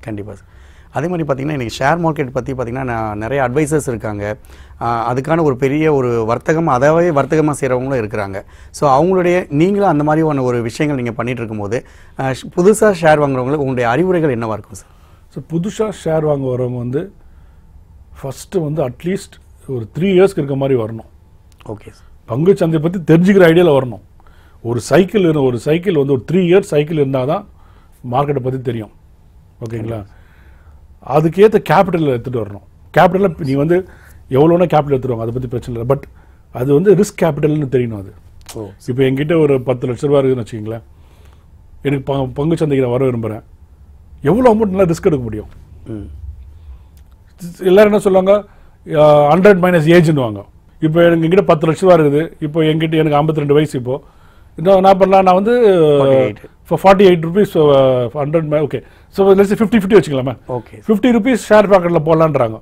கண்டிப்பாக சார். அதே மாதிரி பார்த்தீங்கன்னா இன்றைக்கி ஷேர் மார்க்கெட் பற்றி பார்த்தீங்கன்னா நான் நிறைய அட்வைசர்ஸ் இருக்காங்க. அதுக்கான ஒரு பெரிய ஒரு வர்த்தகம் அதாவே வர்த்தகமாக செய்கிறவங்களும் இருக்கிறாங்க. ஸோ அவங்களுடைய நீங்களும் அந்த மாதிரியான ஒரு விஷயங்கள் நீங்கள் பண்ணிட்டு இருக்கும்போது புதுசாக ஷேர் வாங்குறவங்களுக்கு உங்களுடைய அறிவுரைகள் என்னவா இருக்கும் சார் ஸோ புதுசாக ஷேர் வாங்க வரவங்க வந்து ஃபஸ்ட்டு வந்து அட்லீஸ்ட் ஒரு த்ரீ இயர்ஸ்க்கு இருக்க மாதிரி வரணும். ஓகே சார் பங்கு சந்தை பற்றி தெரிஞ்சுக்கிற ஐடியாவில் வரணும். ஒரு சைக்கிள் ஒரு சைக்கிள் வந்து ஒரு த்ரீ இயர்ஸ் சைக்கிள் இருந்தால் தான் மார்க்கெட்டை பற்றி தெரியும் ஓகேங்களா அதுக்கேற்ற கேபிட்டல் எடுத்துகிட்டு வரணும். கேபிட்டலில் நீ வந்து எவ்வளோனா கேபிட்டல் எடுத்துருவாங்க அதை பற்றி பிரச்சனை இல்லை. பட் அது வந்து ரிஸ்க் கேபிட்டல்னு தெரியணும் அது. ஓ. இப்போ என்கிட்ட ஒரு பத்து லட்ச ரூபா இருக்குதுன்னு வச்சுக்கிங்களேன். எனக்கு ப பங்கு சந்தைக்கு நான் வர விரும்புகிறேன் எவ்வளோ அமௌண்ட் நல்லா ரிஸ்க் எடுக்க முடியும்? எல்லாரும் என்ன சொல்லுவாங்க? ஹண்ட்ரட் மைனஸ் ஏஜ்னுவாங்க இப்போ எனக்கு என்கிட்ட பத்து லட்ச ரூபா இருக்குது. இப்போ என்கிட்ட எனக்கு 52 ரெண்டு வயசு இப்போ. இன்னும் என்ன பண்ணலாம் நான் வந்து 48. Forty eight rupees hundred okay so லட்சம் ஃபிஃப்டி ஃபிஃப்டி வச்சுக்கலாமே. ஓகே ஃபிஃப்டி ருபீஸ் ஷேர் மார்க்கெட்டில் போடலான்றாங்க.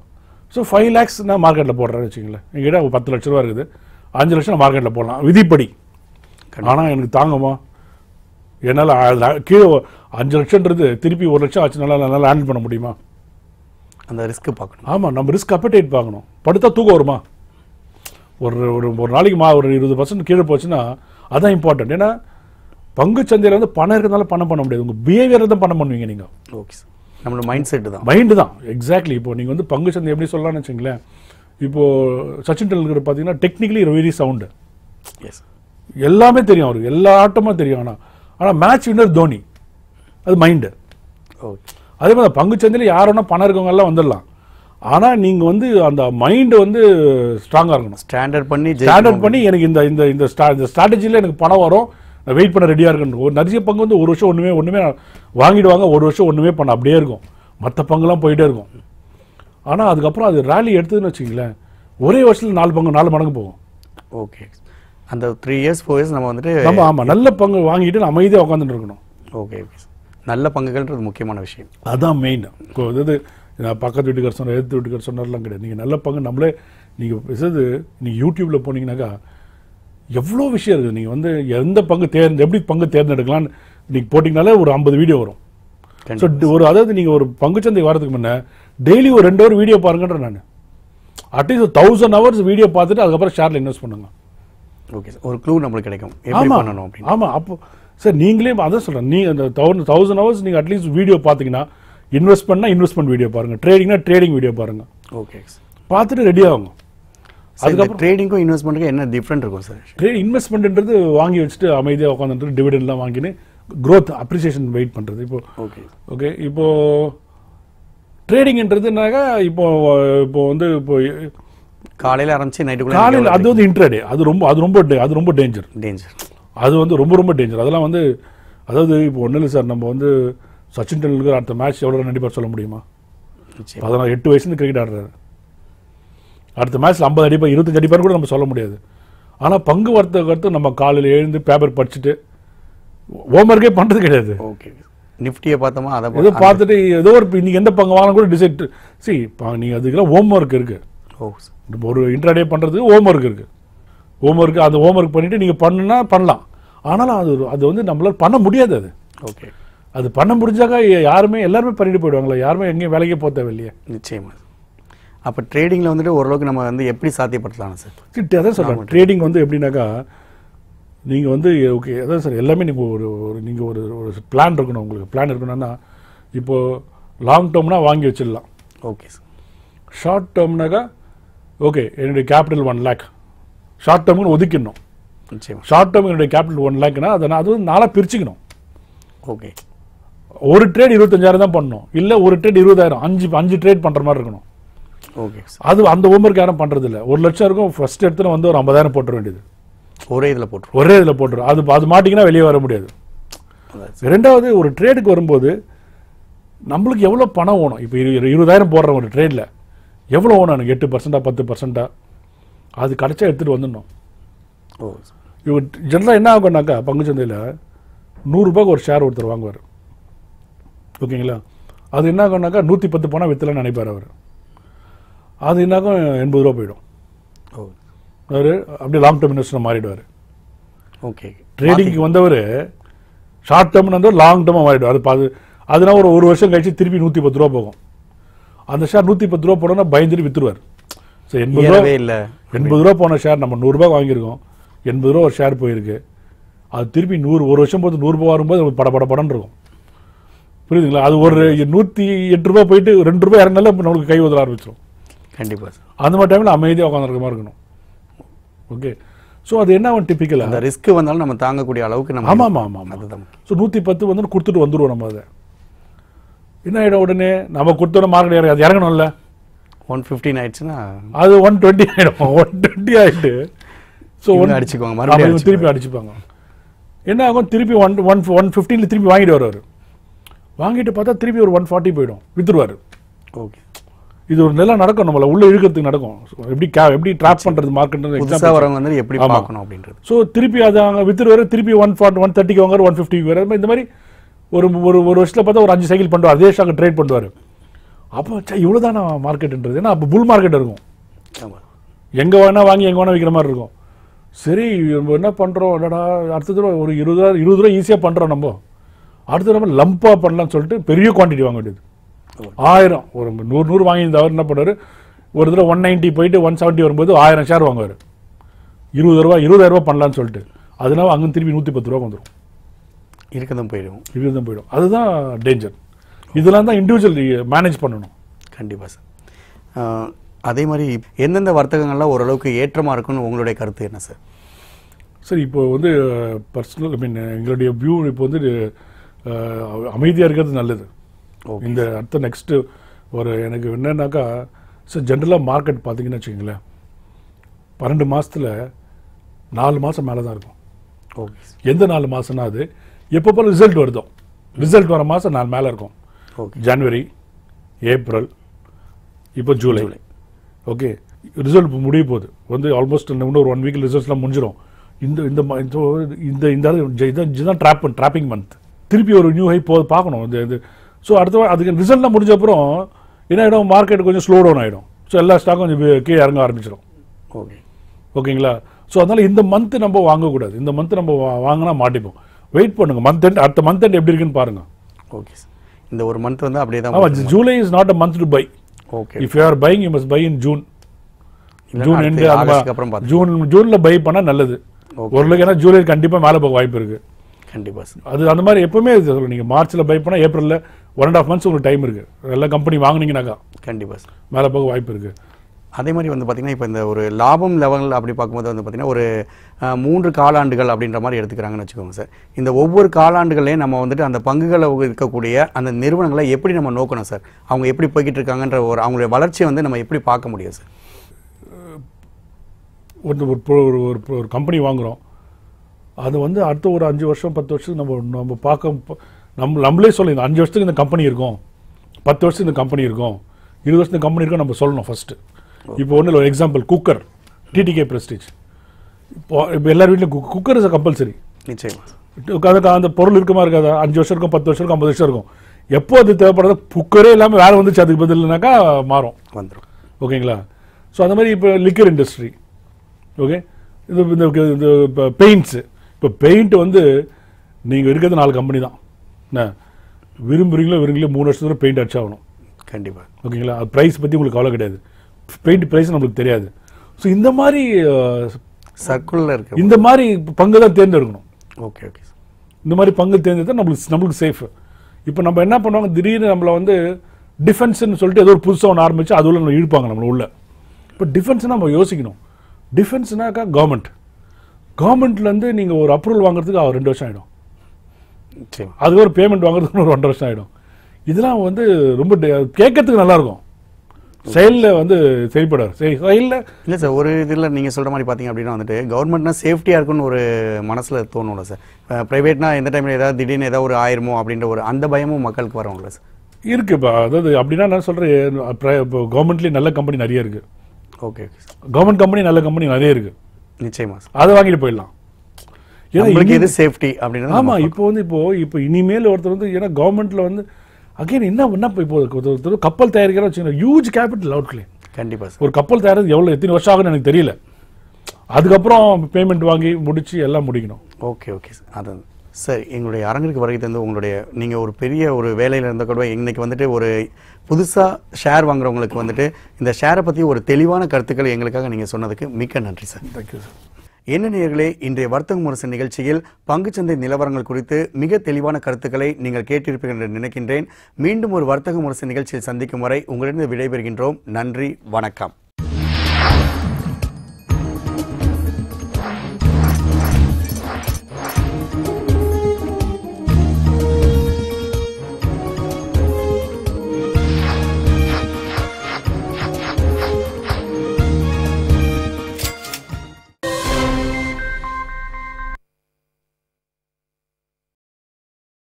ஸோ ஃபைவ் லேக்ஸ் நான் மார்க்கெட்டில் போடுறேன்னு வச்சுங்களேன் என்கிட்ட ஒரு பத்து லட்ச ரூபா இருக்குது. அஞ்சு லட்சம் நான் மார்க்கெட்டில் போடலாம். விதிப்படி. ஆனால் எனக்கு தாங்குமா என்னால் கீழே அஞ்சு லட்சம்ன்றது திருப்பி ஒரு லட்சம் ஆச்சுனால என்னால் ஹேண்டில் பண்ண முடியுமா? அந்த ரிஸ்க் பார்க்கணும். ஆமாம் நம்ம ரிஸ்க் அப்படைட் பார்க்கணும். படுத்தா தூக்கம் வருமா? ஒரு ஒரு ஒரு நாளைக்கு மா ஒரு இருபது பர்சன்ட் கீழே போச்சுன்னா அதான் இம்பார்ட்டன்ட் ஏன்னா பங்கு சந்தையில் வந்து பணம் இருக்கிறதுனால பணம் பண்ண முடியாது. உங்கள் பிஹேவியர் தான் பணம் பண்ணுவீங்க நீங்கள் ஓகே சார் நம்மளோட மைண்ட் செட் தான். மைண்டு தான். எக்ஸாக்ட்லி இப்போ நீங்கள் வந்து பங்கு சந்தை எப்படி சொல்லலாம்னு வச்சுங்களேன். இப்போ சச்சின் டெண்டுல்கர் பார்த்தீங்கன்னா டெக்னிக்கலி வெரி சவுண்டு எஸ் எல்லாமே தெரியும் அவருக்கு. எல்லா ஆட்டமும் தெரியும் ஆனால் ஆனால் மேட்ச் வின்னர் தோனி. அது மைண்டு ஓகே அதே மாதிரி பங்கு சந்தையில் யார் வேணா பணம் இருக்கவங்க எல்லாம் வந்துடலாம். ஆனால் நீங்கள் வந்து அந்த மைண்டு வந்து ஸ்ட்ராங்காக இருக்கணும். ஸ்டாண்டர்ட் பண்ணி ஸ்டாண்டர்ட் பண்ணி எனக்கு இந்த இந்த இந்த ஸ்டா இந்த ஸ்ட்ராட்டஜியில் எனக்கு பணம் வரும். நான் வெயிட் பண்ண ரெடியாக இருக்கணும் ஒரு நிறைய பங்கு வந்து ஒரு வருஷம் ஒன்றுமே ஒன்றுமே வாங்கிடுவாங்க. ஒரு வருஷம் ஒன்றுமே பண்ண அப்படியே இருக்கும். மற்ற பங்குலாம் போயிட்டே இருக்கும். ஆனால் அதுக்கப்புறம் அது ரேலி எடுத்ததுன்னு வச்சுங்களேன் ஒரே வருஷத்துல நாலு பங்கு நாலு மடங்கு போகும். ஓகே அந்த த்ரீ இயர்ஸ் ஃபோர் இயர்ஸ் நம்ம வந்துட்டு நம்ம ஆமாம் நல்ல பங்கு வாங்கிட்டு நம்ம அமைதியாக உட்காந்துட்டு இருக்கணும். ஓகே ஓகே நல்ல பங்குகள்ன்றது முக்கியமான விஷயம். அதான் மெயின் இது நான் பக்கத்து வீட்டுக்கார் சொன்னார் எதிர்த்து வீட்டுக்கார் சொன்னார்லாம் கிடையாது. நீங்கள் நல்ல பங்கு நம்மளே நீங்கள் பேசுறது நீங்கள் யூடியூப்பில் போனீங்கன்னாக்கா எவ்வளோ விஷயம் இருக்குது. நீங்கள் வந்து எந்த பங்கு தேர்ந்து எப்படி பங்கு தேர்ந்தெடுக்கலாம்னு நீங்கள் போட்டிங்கனாலே ஒரு ஐம்பது வீடியோ வரும். ஸோ. ஒரு அதாவது நீங்கள் ஒரு பங்குச்சந்தை வரதுக்கு முன்ன டெய்லி ஒரு ரெண்டு ஹவர் வீடியோ பாருங்கன்ற நான். அட்லீஸ்ட் தௌசண்ட் ஹவர்ஸ் வீடியோ பார்த்துட்டு அதுக்கப்புறம் ஷேரில் இன்வெஸ்ட் பண்ணுங்க. ஓகே சார் ஒரு க்ளூ நம்மளுக்கு கிடைக்கும். எப்படி ஆமா. பண்ணணும் அப்படின்னு. ஆமா. அப்போ சார் நீங்களே அதான் சொல்றேன். நீ அந்த தௌசண்ட் தௌசண்ட் ஹவர்ஸ் நீங்க அட்லீஸ்ட் வீடியோ பார்த்தீங்கன்னா இன்வெஸ்ட் பண்ணா இன்வெஸ்ட்மெண்ட் வீடியோ பாருங்க. ட்ரேடிங்னா ட்ரேடிங் வீடியோ பாருங்க. ஓகே பார்த்துட்டு ரெடி ஆகுங்க. அதுக்கப்புறம் ட்ரேடிங்க்கும் இன்வெஸ்ட்மெண்ட்டுக்கும் என்ன டிஃப்ரெண்ட் இருக்கும் சார் ட்ரேட் இன்வெஸ்ட்மெண்ட்ன்றது வாங்கி வச்சுட்டு அமைதியாக உட்காந்துட்டு டிவிடெண்ட்லாம் வாங்கின்னு growth அப்ரிசியேஷன் வெயிட் பண்றது. இப்போ ஓகே ஓகே இப்போ ட்ரேடிங்ன்றதுனாக்கா இப்போ இப்போ வந்து இப்போ காலையில ஆரம்பிச்சு நைட்டுக்குள்ள காலையில் அது வந்து இன்ட்ராடே அது ரொம்ப அது ரொம்ப அது ரொம்ப டேஞ்சர் டேஞ்சர் அது வந்து ரொம்ப ரொம்ப டேஞ்சர் அதெல்லாம் வந்து அதாவது இப்போ ஒன்றும் இல்லை சார் நம்ம வந்து சச்சின் டெண்டுல்கர் அடுத்த மேட்ச் எவ்வளோ நடிப்பார் சொல்ல முடியுமா? பதினாறு எட்டு வயசுலேருந்து கிரிக்கெட் ஆடுறாரு. அடுத்த மேட்ச்சில் ஐம்பது அடிப்பார் இருபத்தஞ்சு அடிப்பார் கூட நம்ம சொல்ல முடியாது. ஆனால் பங்கு வர்த்தகத்து நம்ம காலையில் எழுந்து பேப்பர் படிச்சுட்டு ஹோம்ஒர்க்கே பண்ணுறது கிடையாது. ஓகே. நிஃப்டியை பார்த்தோமா? அதை ஏதோ பார்த்துட்டு ஏதோ ஒரு இன்னைக்கு எந்த பங்கு வாங்கணும் கூட டிசைட் சி நீங்கள் அதுக்கெல்லாம் ஹோம் ஒர்க் இருக்குது ஓ. ஒரு இன்ட்ராடே பண்ணுறதுக்கு ஹோம் ஒர்க் இருக்குது ஹோம் ஒர்க் அந்த ஹோம் ஒர்க் பண்ணிவிட்டு நீங்கள் பண்ணுனா பண்ணலாம். ஆனாலும் அது அது வந்து நம்மளால் பண்ண முடியாது அது. ஓகே. அது பண்ண முடிஞ்சாக்கா யாருமே எல்லாருமே பண்ணிட்டு போயிடுவாங்களா யாருமே எங்கேயும் வேலைக்கே போக தேவையில்லையே. நிச்சயமா. அப்போ ட்ரேடிங்கில் வந்துட்டு ஓரளவுக்கு நம்ம வந்து எப்படி சாத்தியப்படுத்தலாம் சார்? சரி, அதான் சொல்கிறேன் ட்ரேடிங் வந்து எப்படின்னாக்கா நீங்கள் வந்து ஓகே அதான் சார் எல்லாமே நீங்கள் ஒரு ஒரு நீங்கள் ஒரு ஒரு பிளான் இருக்கணும் உங்களுக்கு. பிளான் இருக்கணும்னா இப்போது லாங் டேர்ம்னா வாங்கி வச்சிடலாம். ஓகே சார் ஷார்ட் டேர்ம்னாக்கா ஓகே என்னுடைய கேபிட்டல் ஒன் லேக் ஷார்ட் டேர்முக்கு ஒதுக்கிடணும். ஷார்ட் டேர்ம் என்னுடைய கேபிட்டல் ஒன் லேக்னா அதை நான் அது நாளாக பிரிச்சுக்கணும். ஓகே ஒரு ட்ரேட் இருபத்தஞ்சாயிரம் தான் பண்ணணும் இல்லை ஒரு ட்ரேட் இருபதாயிரம் அஞ்சு அஞ்சு ட்ரேட் பண்ணுற மாதிரி இருக்கணும். ஓகே அது அந்த ஹோம்ஒர்க் யாரும் பண்ணுறது இல்லை ஒரு லட்சம் இருக்கும் ஃபர்ஸ்ட் எடுத்துன்னு வந்து ஒரு ஐம்பதாயிரம் போட்டுற வேண்டியது. ஒரே இதில் போட்டுருவோம் ஒரே இதில் போட்டுரும் அது அது மாட்டிங்கன்னா வெளியே வர முடியாது. ரெண்டாவது ஒரு ட்ரேடுக்கு வரும்போது நம்மளுக்கு எவ்வளோ பணம் வேணும் இப்போ இரு இருபதாயிரம் போடுற ஒரு ட்ரேடில் எவ்வளோ வேணும் எனக்கு? எட்டு பர்சன்டா பத்து பர்சன்டா அது கிடச்சா எடுத்துகிட்டு வந்துடணும். ஓ இவர் ஜென்ரலாக என்ன ஆகும்னாக்கா பங்குச்சந்தையில் நூறுரூபாய்க்கு ஒரு ஷேர் ஒருத்தர் வாங்குவார். ஓகேங்களா? அது என்ன ஆகும்னாக்கா நூற்றி பத்து போனால் வித்தலன்னு நினைப்பார் அவர். அது என்னாகும் எண்பது ரூபா போயிடும். அவர் அப்படியே லாங் டேர்ம் இன்வெஸ்டர் மாறிடுவார். ஓகே. ட்ரேடிங்க்கு வந்தவர் ஷார்ட் டேர்ம்னு வந்து லாங் டேர்மாக மாறிடும் அது அதுனா ஒரு ஒரு வருஷம் கழிச்சு திருப்பி நூற்றி பத்து ரூபா போகும். அந்த ஷேர் நூற்றி பத்து ரூபா போனோன்னா பயந்துட்டு வித்துருவார். ஸோ எண்பது ரூபா இல்லை. எண்பது ரூபா போன ஷேர் நம்ம நூறுரூபா வாங்கியிருக்கோம். எண்பது ரூபா ஒரு ஷேர் போயிருக்கு. அது திருப்பி நூறு ஒரு வருஷம் போது நூறுரூபா வரும்போது பட பட படன்னு இருக்கும். புரியுதுங்களா? அது ஒரு நூற்றி எட்டு ரூபா போயிட்டு ரெண்டு ரூபாய் இறங்கினால நம்மளுக்கு கை உதற ஆரம்பிச்சிடும் கண்டிப்பாக அந்த மாதிரி டைமில் அமைதியாக உட்காந்துருக்க மாதிரி இருக்கணும். ஓகே ஸோ அது என்ன டிப்பிக்கலாக அந்த ரிஸ்க் வந்தாலும் நம்ம தாங்கக்கூடிய அளவுக்கு நம்ம ஆமாம் ஆமாம் ஆமாம் அதுதான். ஸோ நூற்றி பத்து வந்து கொடுத்துட்டு வந்துடுவோம் நம்ம அதை. என்ன ஆகிடும் உடனே? நம்ம கொடுத்தோட மார்க்கெட் இறங்க அது இறங்கணும்ல. ஒன் ஃபிஃப்டின் ஆயிடுச்சுன்னா அது ஒன் டுவெண்ட்டி ஆகிடும் ஒன் டுவெண்ட்டி ஆகிட்டு ஸோ இவங்க ஒன் அடிச்சுக்குவாங்க, மறுபடியும் திருப்பி அடிச்சுப்பாங்க. என்ன ஆகும்? திருப்பி ஒன் ஒன் ஒன் ஃபிஃப்டீனில் திருப்பி வாங்கிட்டு வருவார். வாங்கிட்டு பார்த்தா திருப்பி ஒரு ஒன் ஃபார்ட்டி போயிடும். வித்துருவார். ஓகே. இது ஒரு நிலம் நடக்கும் நம்மள உள்ள இழுக்கிறதுக்கு நடக்கும். எப்படி கே எப்படி ட்ராப் பண்ணுறது மார்க்கெட் வரவங்க வந்து எப்படி. பார்க்கணும் அப்படின்றது. ஸோ திருப்பி அது அங்கே வித்துருவார் திருப்பி ஒன் ஃபார்ட்டி ஒன் தேர்ட்டிக்கு வாங்குவார் ஒன் ஃபிஃப்டிக்கு வர இந்த மாதிரி ஒரு ஒரு ஒரு வருஷத்தில் பார்த்தா ஒரு அஞ்சு சைக்கிள் பண்ணுவார். அதே ஷாக்கு ட்ரேட் பண்ணுவார். அப்போ சே இவ்வளோ தானே மார்க்கெட்டுன்றது ஏன்னா அப்போ புல் மார்க்கெட் இருக்கும். ஆமா. எங்கே வேணா வாங்கி எங்கே வேணா விற்கிற மாதிரி இருக்கும். சரி நம்ம என்ன பண்ணுறோம் என்னடா அடுத்த தடவை ஒரு இருபது ரூபா இருபது ரூபா ஈஸியாக பண்ணுறோம் நம்ம. அடுத்த தடவை லம்பாக பண்ணலாம்னு சொல்லிட்டு பெரிய குவான்டிட்டி வாங்க வேண்டியது. ஆயிரம். ஒரு நூறு நூறு வாங்கியிருந்தவர் என்ன பண்ணுவார்? ஒரு தடவை ஒன் நைன்ட்டி போயிட்டு ஒன் செவன்ட்டி வரும்போது ஆயிரம் ஷேர் வாங்குவார். இருபது ரூபா இருபதாயிரம் ரூபா பண்ணலான்னு சொல்லிட்டு. அதனால அங்கே திருப்பி நூற்றி பத்து ரூபா வந்துடும் இருக்கதான் போயிடும். இது தான் போயிடும். அதுதான் டேஞ்சர் இதெல்லாம் தான் இண்டிவிஜுவல் மேனேஜ் பண்ணணும். கண்டிப்பா சார் அதே மாதிரி எந்தெந்த வர்த்தகங்கள்லாம் ஓரளவுக்கு ஏற்றமா இருக்கும்னு உங்களுடைய கருத்து என்ன சார் சரி இப்போ வந்து பர்சனல் ஐ மீன் எங்களுடைய வியூ இப்போ வந்து அமைதியாக இருக்கிறது நல்லது. இந்த அடுத்த நெக்ஸ்ட்டு ஒரு எனக்கு என்னன்னாக்கா சார் ஜென்ரலாக மார்க்கெட் பார்த்தீங்கன்னு வச்சுக்கோங்களேன் பன்னெண்டு மாசத்துல நாலு மாதம் மேலே தான் இருக்கும். ஓகே எந்த நாலு மாதம்னா அது எப்போ போல ரிசல்ட் வருதோ. ரிசல்ட் வர மாதம் நாலு மேலே இருக்கும். ஓகே ஜனவரி ஏப்ரல் இப்போ ஜூலை ஓகே ரிசல்ட் முடிய போகுது. வந்து ஆல்மோஸ்ட் இன்னும் ஒரு ஒன் வீக் ரிசல்ட்ஸ்லாம் முடிஞ்சிடும் இந்த இந்த இந்த- இந்த இந்த இது- இதான் ட்ராப் ட்ராப்பிங் மந்த் திருப்பி ஒரு நியூ ஹை போ பார்க்கணும். இந்த இது. ஸோ அடுத்த அதுக்கு ரிசல்ட்லாம் முடிஞ்ச அப்புறம் என்ன ஆகிடும் மார்க்கெட் கொஞ்சம் ஸ்லோ டவுன் ஆகிடும் ஸோ எல்லா ஸ்டாக்கும் கொஞ்சம் கீழே இறங்க ஆரம்பிச்சிடும். ஓகே ஓகேங்களா ஸோ அதனால இந்த மந்த் நம்ம வாங்கக்கூடாது. இந்த மந்த் நம்ம வாங்கினா மாட்டிப்போம். வெயிட் பண்ணுங்க. மந்த் எண்ட் அடுத்த மந்த் எண்ட் எப்படி இருக்குன்னு பாருங்க. ஓகே சார் இந்த ஒரு மந்த் வந்து அப்படியே தான் ஆமாம் July is not a month to buy okay if you are buying you must buy in June June end June ஜூன்ல பை பண்ணா நல்லது. ஓரளவுக்கு ஏன்னா ஜூலை கண்டிப்பா மேல போக வாய்ப்பு இருக்கு. கண்டிப்பாக சார் அது அந்த மாதிரி எப்பவுமே இது சொல்லுங்க. நீங்க மார்ச்ல பை பண்ணா ஏப்ரல்ல ஒன் அண்ட் ஆஃப் மந்த்ஸ் உங்களுக்கு டைம் இருக்கு. எல்லா கம்பெனி வாங்குனீங்கன்னாக்கா கண்டிப்பாக சார் மேல போக வாய்ப்பு இருக்கு. அதே மாதிரி வந்து பார்த்திங்கன்னா இப்போ இந்த ஒரு லாபம் லெவல் அப்படி பார்க்கும்போது வந்து பார்த்திங்கன்னா ஒரு மூன்று காலாண்டுகள் அப்படின்ற மாதிரி எடுத்துக்கிறாங்கன்னு வச்சுக்கோங்க சார் இந்த ஒவ்வொரு காலாண்டுகள்லையும் நம்ம வந்துட்டு அந்த பங்குகளை இருக்கக்கூடிய அந்த நிறுவனங்களை எப்படி நம்ம நோக்கணும் சார் அவங்க எப்படி போய்கிட்டு இருக்காங்கன்ற ஒரு அவங்களுடைய வளர்ச்சியை வந்து நம்ம எப்படி பார்க்க முடியும் சார் ஒரு ஒரு ஒரு கம்பெனி வாங்குறோம். அது வந்து அடுத்த ஒரு அஞ்சு வருஷம் பத்து வருஷத்துக்கு நம்ம நம்ம பார்க்க நம்ம நம்மளே சொல்லி அஞ்சு வருஷத்துக்கு இந்த கம்பெனி இருக்கும். பத்து வருஷத்துக்கு இந்த கம்பெனி இருக்கும். இருபது வருஷத்துக்கு இந்த கம்பெனி இருக்கும் நம்ம சொல்லணும் ஃபர்ஸ்ட் இப்போ ஒன்றும் ஒரு எக்ஸாம்பிள் குக்கர் டிடிகே பிரஸ்டீஜ் இப்போ இப்போ எல்லார் வீட்லையும் குக்கர் இஸ் கம்பல்சரி நிச்சயமா. அதுக்கு அந்த பொருள் இருக்குமா இருக்காதா? அஞ்சு வருஷம் இருக்கும் பத்து வருஷம் இருக்கும் ஐம்பது வருஷம் இருக்கும். எப்போ அது தேவைப்படுறது குக்கரே இல்லாமல் வேலை வந்துச்சு அதுக்கு பதில்னாக்கா மாறும். வந்துடும் ஓகேங்களா? ஸோ அந்த மாதிரி இப்போ லிக்கர் இண்டஸ்ட்ரி ஓகே இது இந்த பெயிண்ட்ஸு இப்போ பெயிண்ட் வந்து நீங்கள் இருக்கிறது நாலு கம்பெனி தான். என்ன? விரும்புறீங்களோ விரும்புங்களோ மூணு வருஷத்துல பெயிண்ட் அடிச்சாகணும் கண்டிப்பாக ஓகேங்களா? அது ப்ரைஸ் பற்றி உங்களுக்கு கவலை கிடையாது. பெயிண்ட் ப்ரைஸ் நம்மளுக்கு தெரியாது. ஸோ இந்த மாதிரி அஹ், சர்க்குலர் இருக்கு இந்த மாதிரி பங்கு தான் தேர்ந்தெடுக்கணும். Okay okay. இந்த மாதிரி பங்கு தேர்ந்தெடுத்தா நம்மளுக்கு நம்மளுக்கு சேஃப் இப்போ நம்ம என்ன பண்ணுவாங்க? திடீர்னு நம்மளை வந்து டிஃபென்ஸ்னு சொல்லிட்டு ஏதோ ஒரு புதுசாக ஒன்று ஆரம்பிச்சு அதுல நம்ம இழுப்பாங்க நம்மளை உள்ள. இப்போ டிஃபென்ஸ்னா நம்ம யோசிக்கணும். டிஃபென்ஸ்னாக்கா கவர்மெண்ட் கவர்மெண்ட்லேருந்து நீங்கள் ஒரு அப்ரூவல் வாங்குறதுக்கு அவர் ரெண்டு வருஷம் ஆகிடும் நிச்சயமா அதுக்கு ஒரு பேமெண்ட் வாங்குறதுக்கு ஒரு ஒன்றரை வருஷம் ஆகிடும் இதெல்லாம் வந்து ரொம்ப கேட்கறதுக்கு நல்லா இருக்கும் செயலில் வந்து செயல்படாது செயலில் இல்லை சார் ஒரு இதில் நீங்கள் சொல்கிற மாதிரி பார்த்தீங்க அப்படின்னா வந்துட்டு கவர்மெண்ட்னா சேஃப்டியாக இருக்குன்னு ஒரு மனசில் தோணும்ல சார். ப்ரைவேட்னா எந்த டைமில் ஏதாவது திடீர்னு ஏதாவது ஒரு ஆயிருமோ அப்படின்ற ஒரு அந்த பயமும் மக்களுக்கு வரும்ல சார். இருக்குப்பா அதாவது அப்படின்னா நான் சொல்கிறேன் இப்போ கவர்மெண்ட்லேயே நல்ல கம்பெனி நிறைய இருக்குது okay okay sir. Government company நல்ல கம்பெனி நிறைய இருக்குது நிச்சயமா அதை வாங்கிட்டு போயிடலாம். ஏன்னா நம்மளுக்கு எது சேஃப்டி அப்படின்றது ஆமா நம்ம இப்போ வந்து இப்போ இப்போ இனிமேல் ஒருத்தர் வந்து ஏன்னா கவர்மெண்ட்ல வந்து அகைன் என்ன என்ன இப்போ ஒருத்தர் கப்பல் தயாரிக்கிற வச்சுக்கோங்க ஹியூஜ் கேபிட்டல் அவுட்லே கண்டிப்பாக ஒரு கப்பல் தயாரிக்கிறது எவ்வளோ எத்தனை வருஷம் ஆகும்னு எனக்கு தெரியல. அதுக்கப்புறம் பேமெண்ட் வாங்கி முடிச்சு எல்லாம் முடிக்கணும். ஓகே ஓகே சார் அது சார் எங்களுடைய அரங்கிற்கு வருகை தந்து உங்களுடைய நீங்கள் ஒரு பெரிய ஒரு வேலையில் இருந்த கூட இன்னைக்கு வந்துட்டு ஒரு புதுசாக ஷேர் வாங்குறவங்களுக்கு வந்துட்டு இந்த ஷேரை பற்றி ஒரு தெளிவான கருத்துக்களை எங்களுக்காக நீங்கள் சொன்னதுக்கு மிக்க நன்றி சார். தேங்க்யூ சார் என்ன நேயர்களே இன்றைய வர்த்தக முரசு நிகழ்ச்சியில் பங்குச்சந்தை நிலவரங்கள் குறித்து மிக தெளிவான கருத்துக்களை நீங்கள் கேட்டிருப்பீர்கள் என்று நினைக்கின்றேன். மீண்டும் ஒரு வர்த்தக முரசு நிகழ்ச்சியில் சந்திக்கும் வரை உங்களிடம் விடைபெறுகின்றோம். நன்றி வணக்கம்.